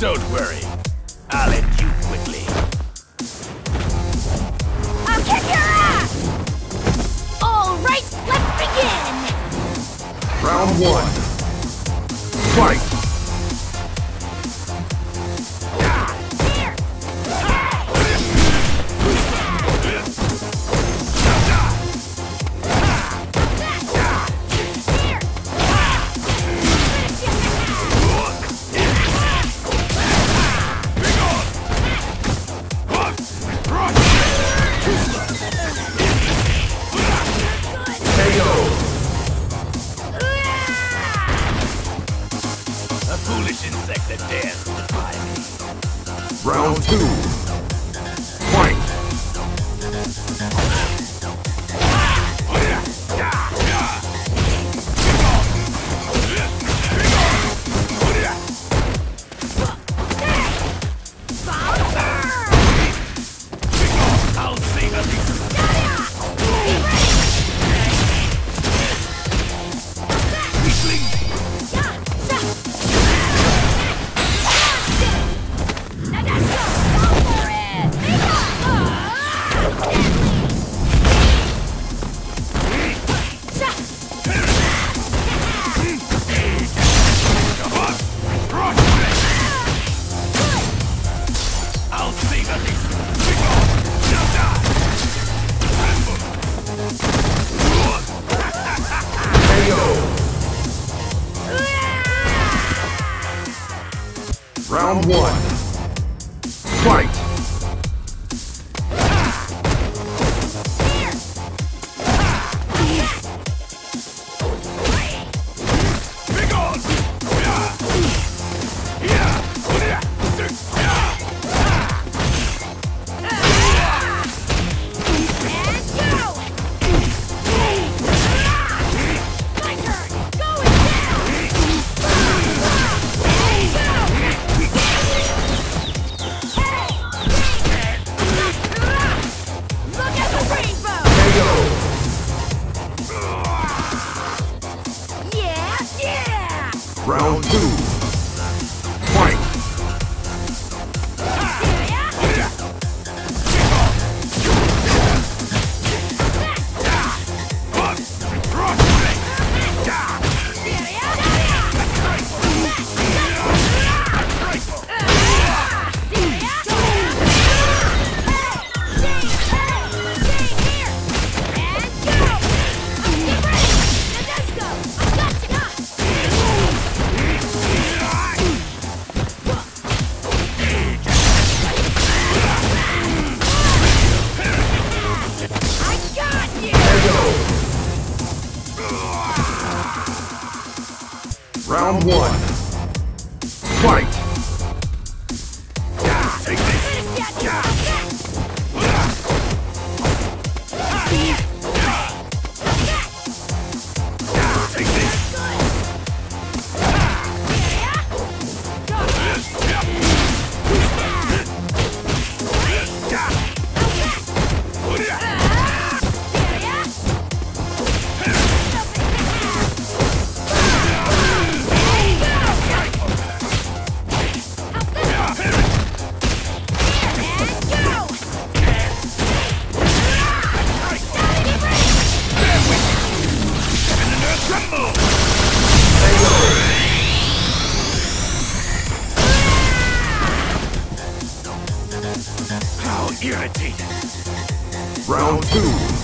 Don't worry. I'll end you quickly. I'll kick your ass! All right, let's begin! Round one. Fight! Round two. Fight! Round one. Fight! Round one. Fight! Round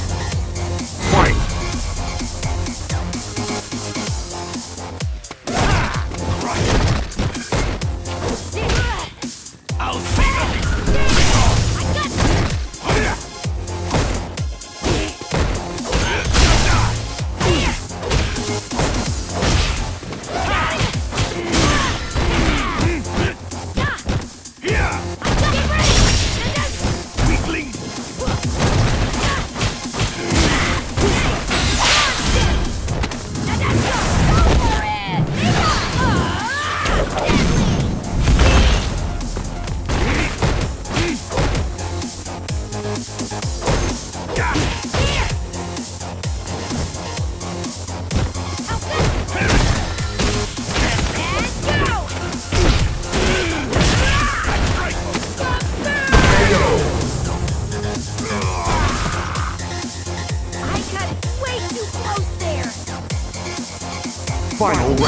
round.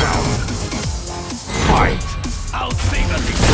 Fight! I'll save us.